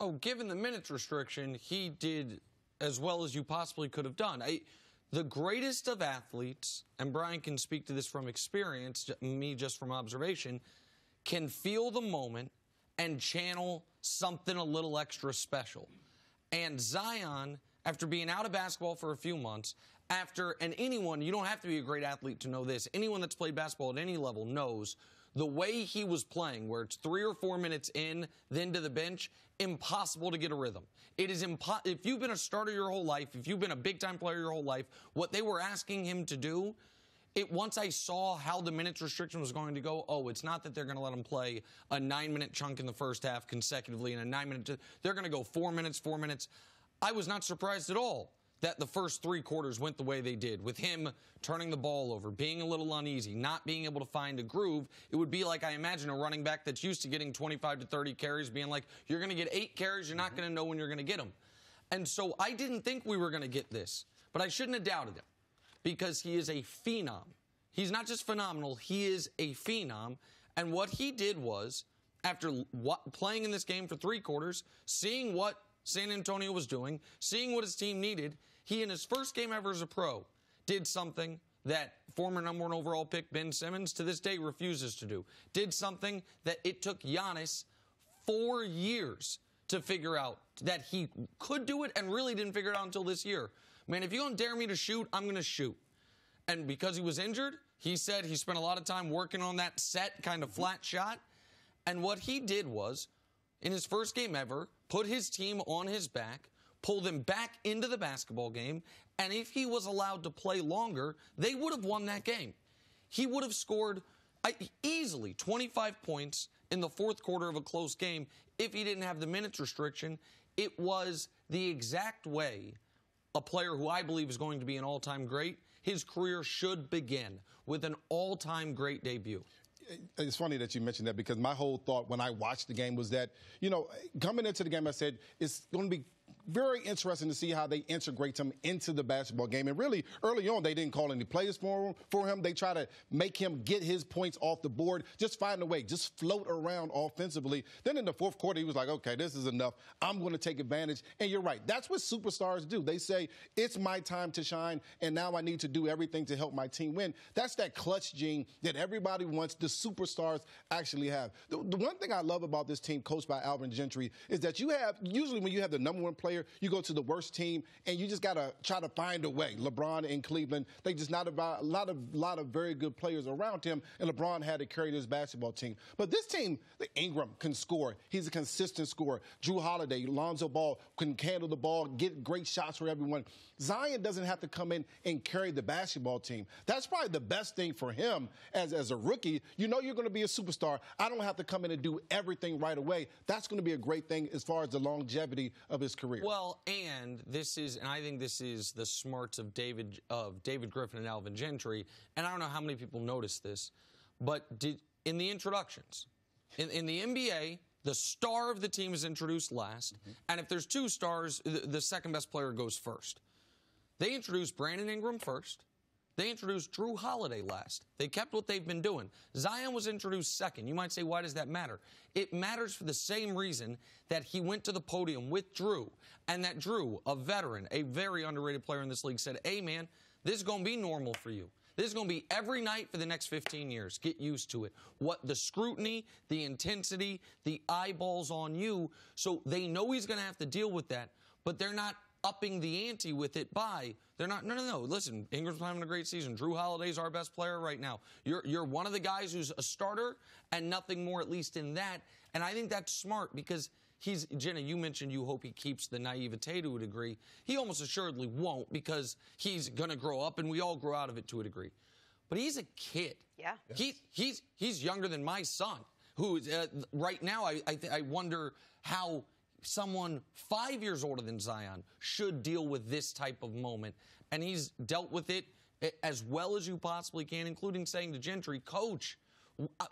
Oh, given the minutes restriction, he did as well as you possibly could have done. I, the greatest of athletes, and Brian can speak to this from experience, me just from observation, can feel the moment and channel something a little extra special. And Zion, after being out of basketball for a few months, after, and anyone, you don't have to be a great athlete to know this, anyone that's played basketball at any level knows the way he was playing, where it's three or four minutes in, then to the bench, impossible to get a rhythm. It is impo- if you've been a starter your whole life, if you've been a big time player your whole life, what they were asking him to do. It, once I saw how the minutes restriction was going to go, oh, it's not that they're going to let him play a nine minute chunk in the first half consecutively and a nine minute. They're going to go four minutes, four minutes. I was not surprised at all that the first three quarters went the way they did, with him turning the ball over, being a little uneasy, not being able to find a groove. It would be like I imagine a running back that's used to getting 25 to 30 carries being like, you're going to get eight carries, you're not mm-hmm. going to know when you're going to get them. And so I didn't think we were going to get this, but I shouldn't have doubted him because he is a phenom. He's not just phenomenal, he is a phenom. And what he did was, after playing in this game for three quarters, seeing what San Antonio was doing, seeing what his team needed, he, in his first game ever as a pro, did something that former number one overall pick Ben Simmons to this day refuses to do. Did something that it took Giannis four years to figure out that he could do it and really didn't figure it out until this year. Man, if you don't dare me to shoot, I'm going to shoot. And because he was injured, he said he spent a lot of time working on that set kind of flat shot. And what he did was, in his first game ever, put his team on his back, pull them back into the basketball game, and if he was allowed to play longer, they would have won that game. He would have scored easily 25 points in the fourth quarter of a close game if he didn't have the minutes restriction. It was the exact way a player who I believe is going to be an all time great, his career should begin with an all time great debut it's funny that you mentioned that because my whole thought when I watched the game was that, you know, coming into the game, I said it's going to be very interesting to see how they integrate him into the basketball game. And really, early on, they didn't call any plays for him. For him, they try to make him get his points off the board, just find a way, just float around offensively. Then in the fourth quarter, he was like, "Okay, this is enough. I'm going to take advantage." And you're right. That's what superstars do. They say, "It's my time to shine, and now I need to do everything to help my team win." That's that clutch gene that everybody wants. The superstars actually have. The, the one thing I love about this team, coached by Alvin Gentry, is that you have usually when you have the number one player you go to the worst team, and you just got to try to find a way. LeBron in Cleveland, they just not about a lot of lot of very good players around him, and LeBron had to carry this basketball team. But this team, the Ingram can score. He's a consistent scorer. Jrue Holiday, Lonzo Ball can handle the ball, get great shots for everyone. Zion doesn't have to come in and carry the basketball team. That's probably the best thing for him as, as a rookie. You know you're going to be a superstar. I don't have to come in and do everything right away. That's going to be a great thing as far as the longevity of his career. Well, and this is, and I think this is the smarts of David of David Griffin and Alvin Gentry. And I don't know how many people noticed this, but did, in the introductions, in, in the NBA, the star of the team is introduced last, mm-hmm. and if there's two stars, the, the second best player goes first. They introduced Brandon Ingram first. They introduced Jrue Holiday last. They kept what they've been doing. Zion was introduced second. You might say, why does that matter? It matters for the same reason that he went to the podium with Jrue and that Jrue, a veteran, a very underrated player in this league, said, hey, man, this is going to be normal for you. This is going to be every night for the next 15 years. Get used to it. What the scrutiny, the intensity, the eyeballs on you. So they know he's going to have to deal with that, but they're not upping the ante with it by they're not no no no listen Ingram's having a great season. Jrue Holiday's our best player right now. You're you're one of the guys who's a starter and nothing more at least in that. And I think that's smart because he's Jenna you mentioned you hope he keeps the naivete to a degree. He almost assuredly won't because he's going to grow up and we all grow out of it to a degree. But he's a kid. Yeah. He, he's he's younger than my son who is uh, right now I I, I wonder how someone five years older than Zion should deal with this type of moment. And he's dealt with it as well as you possibly can, including saying to Gentry, Coach,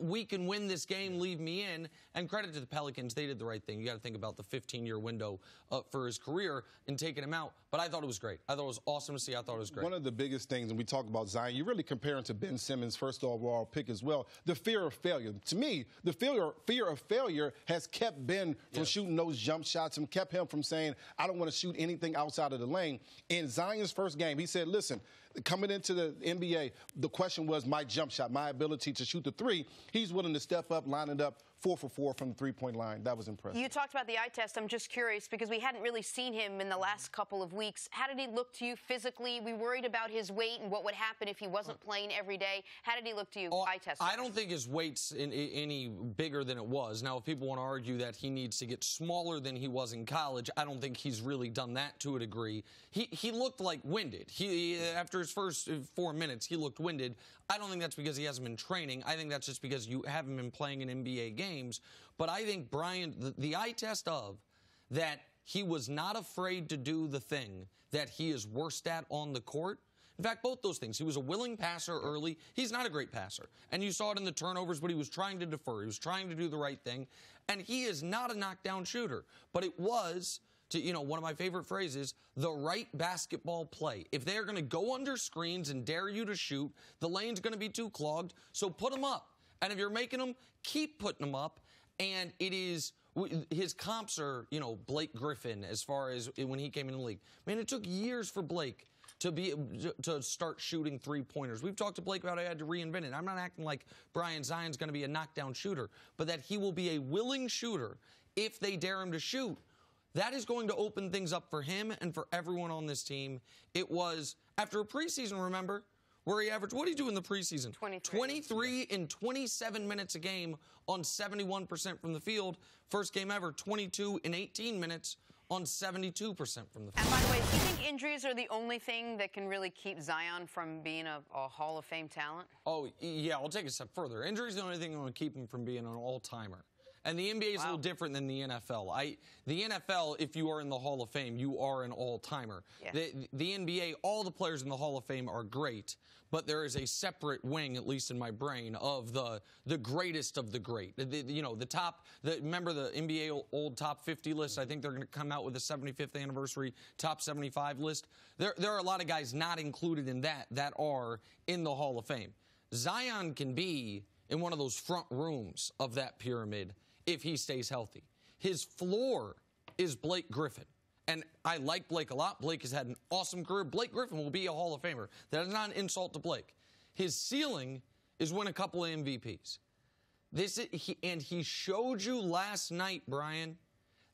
we can win this game, leave me in. And credit to the Pelicans, they did the right thing. You got to think about the 15 year window uh, for his career and taking him out. But I thought it was great. I thought it was awesome to see. I thought it was great. One of the biggest things, and we talk about Zion, you really compare him to Ben Simmons, first overall pick as well. The fear of failure. To me, the fear, fear of failure has kept Ben from yes. shooting those jump shots and kept him from saying, I don't want to shoot anything outside of the lane. In Zion's first game, he said, listen, coming into the NBA, the question was my jump shot, my ability to shoot the three. He's willing to step up, line it up, four for four from the three point line. That was impressive. You talked about the eye test. I'm just curious because we hadn't really seen him in the last couple of weeks. How did he look to you physically? We worried about his weight and what would happen if he wasn't playing every day. How did he look to you, oh, eye test? I don't think his weight's in, in, any bigger than it was. Now, if people want to argue that he needs to get smaller than he was in college, I don't think he's really done that to a degree. He he looked like winded. He after his first four minutes, he looked winded. I don't think that's because he hasn't been training. I think that's just because you haven't been playing an NBA games. But I think Brian, the, the eye test of that he was not afraid to do the thing that he is worst at on the court. In fact, both those things. He was a willing passer early. He's not a great passer. And you saw it in the turnovers, but he was trying to defer. He was trying to do the right thing. And he is not a knockdown shooter. But it was to, you know, one of my favorite phrases, the right basketball play. If they're going to go under screens and dare you to shoot, the lane's going to be too clogged. So put them up. And if you're making them, keep putting them up. And it is his comps are, you know, Blake Griffin as far as when he came in the league. Man, it took years for Blake to be to start shooting three pointers. We've talked to Blake about I had to reinvent it. I'm not acting like Brian Zion's going to be a knockdown shooter, but that he will be a willing shooter if they dare him to shoot. That is going to open things up for him and for everyone on this team. It was after a preseason, remember, where he averaged, what did he do in the preseason? 23. 23 in 27 minutes a game on 71% from the field. First game ever, 22 in 18 minutes on 72% from the field. And by the way, do you think injuries are the only thing that can really keep Zion from being a, a Hall of Fame talent? Oh, yeah, I'll take a step further. Injuries are the only thing that will keep him from being an all-timer. And the NBA is wow. a little different than the NFL. I, the NFL, if you are in the Hall of Fame, you are an all-timer. Yes. The, the NBA, all the players in the Hall of Fame are great, but there is a separate wing, at least in my brain, of the the greatest of the great. The, the, you know, the top. The, remember the NBA old top 50 list? I think they're going to come out with a 75th anniversary top 75 list. There, there are a lot of guys not included in that that are in the Hall of Fame. Zion can be in one of those front rooms of that pyramid if he stays healthy. His floor is Blake Griffin. And I like Blake a lot. Blake has had an awesome career. Blake Griffin will be a Hall of Famer. That is not an insult to Blake. His ceiling is win a couple of MVPs. This is, he, and he showed you last night, Brian,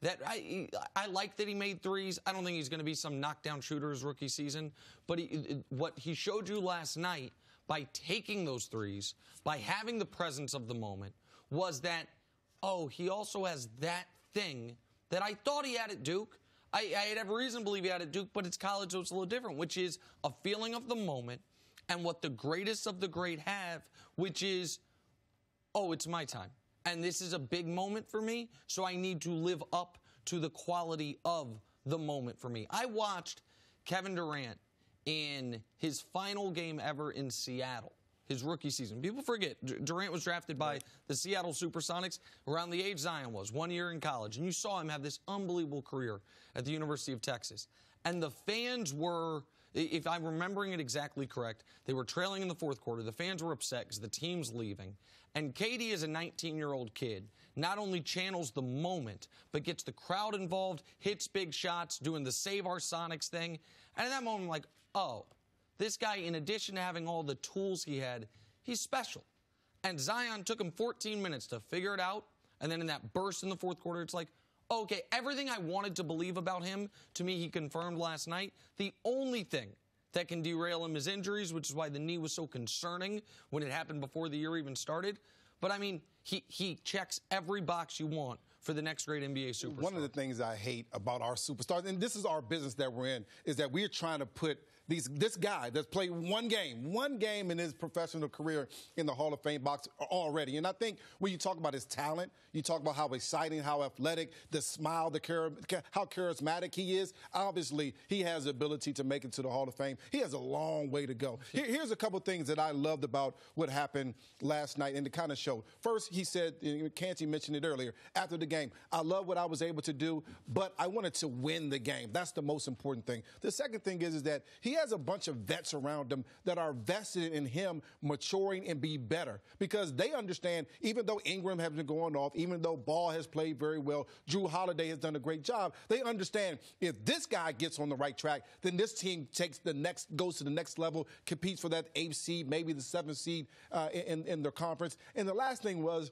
that I I like that he made threes. I don't think he's going to be some knockdown shooter his rookie season, but he, what he showed you last night by taking those threes, by having the presence of the moment, was that oh, he also has that thing that I thought he had at Duke. I, I had every reason to believe he had at Duke, but it's college, so it's a little different, which is a feeling of the moment and what the greatest of the great have, which is, oh, it's my time. And this is a big moment for me, so I need to live up to the quality of the moment for me. I watched Kevin Durant in his final game ever in Seattle his rookie season. People forget Durant was drafted by the Seattle Supersonics around the age Zion was, one year in college. And you saw him have this unbelievable career at the University of Texas. And the fans were, if I'm remembering it exactly correct, they were trailing in the fourth quarter. The fans were upset because the team's leaving. And KD, as a 19 year old kid, not only channels the moment, but gets the crowd involved, hits big shots, doing the Save Our Sonics thing. And at that moment, I'm like, oh, this guy, in addition to having all the tools he had, he's special. And Zion took him 14 minutes to figure it out. And then in that burst in the fourth quarter, it's like, okay, everything I wanted to believe about him, to me, he confirmed last night. The only thing that can derail him is injuries, which is why the knee was so concerning when it happened before the year even started. But I mean, he, he checks every box you want for the next great NBA superstar. One of the things I hate about our superstars, and this is our business that we're in, is that we're trying to put these, this guy that's played one game, one game in his professional career in the Hall of Fame box already. And I think when you talk about his talent, you talk about how exciting, how athletic, the smile, the char- how charismatic he is. Obviously, he has the ability to make it to the Hall of Fame. He has a long way to go. Here, here's a couple things that I loved about what happened last night and the kind of show. First, he said, Canty mentioned it earlier, after the game, I love what I was able to do, but I wanted to win the game. That's the most important thing. The second thing is, is that he has a bunch of vets around him that are vested in him maturing and be better because they understand, even though Ingram has been going off, even though Ball has played very well, Jrue Holiday has done a great job, they understand if this guy gets on the right track, then this team takes the next, goes to the next level, competes for that eighth seed, maybe the seventh seed uh, in, in their conference. And the last thing was,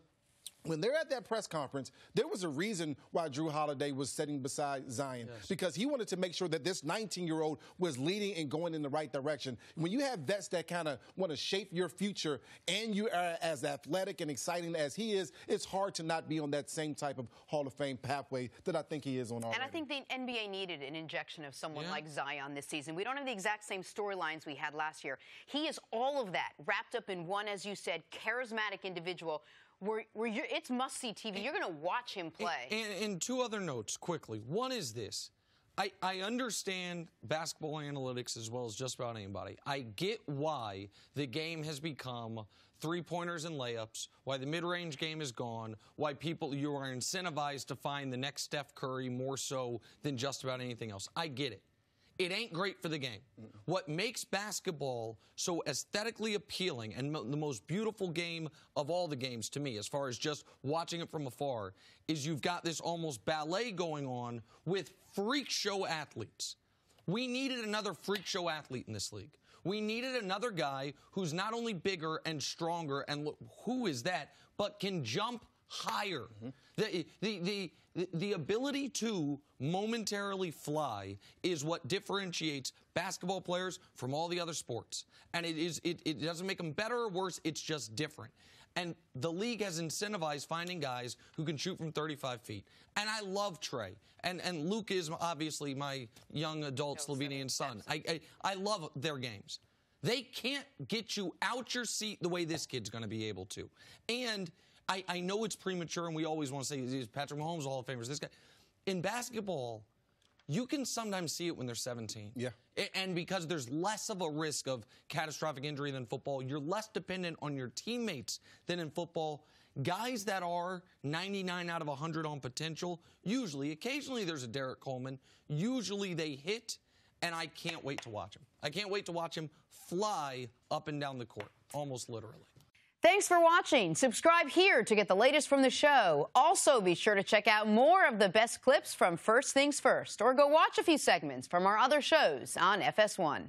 when they're at that press conference, there was a reason why Jrue Holiday was sitting beside Zion yes. because he wanted to make sure that this 19 year old was leading and going in the right direction. When you have vets that kind of want to shape your future and you are as athletic and exciting as he is, it's hard to not be on that same type of Hall of Fame pathway that I think he is on already. And I think the NBA needed an injection of someone yeah. like Zion this season. We don't have the exact same storylines we had last year. He is all of that wrapped up in one, as you said, charismatic individual where, where it's must see TV. You're going to watch him play. And, and, two other notes quickly. One is this. I, I understand basketball analytics as well as just about anybody. I get why the game has become three pointers and layups, why the mid range game is gone, why people, you are incentivized to find the next Steph Curry more so than just about anything else. I get it it ain't great for the game. What makes basketball so aesthetically appealing and mo- the most beautiful game of all the games to me, as far as just watching it from afar, is you've got this almost ballet going on with freak show athletes. We needed another freak show athlete in this league. We needed another guy who's not only bigger and stronger, and who is that, but can jump higher. Mm-hmm. The, the, the, the ability to momentarily fly is what differentiates basketball players from all the other sports. And it, is, it, it doesn't make them better or worse, it's just different. And the league has incentivized finding guys who can shoot from 35 feet. And I love Trae. And, and Luka is obviously my young adult Slovenian son. I, I, I love their games. They can't get you out your seat the way this kid's going to be able to. And – I, I know it's premature, and we always want to say, is Patrick Mahomes Hall of Famers? This guy. In basketball, you can sometimes see it when they're 17. Yeah. And because there's less of a risk of catastrophic injury than football, you're less dependent on your teammates than in football. Guys that are 99 out of 100 on potential, usually, occasionally there's a Derrick Coleman, usually they hit, and I can't wait to watch him. I can't wait to watch him fly up and down the court, almost literally. Thanks for watching. Subscribe here to get the latest from the show. Also, be sure to check out more of the best clips from First Things First, or go watch a few segments from our other shows on FS1.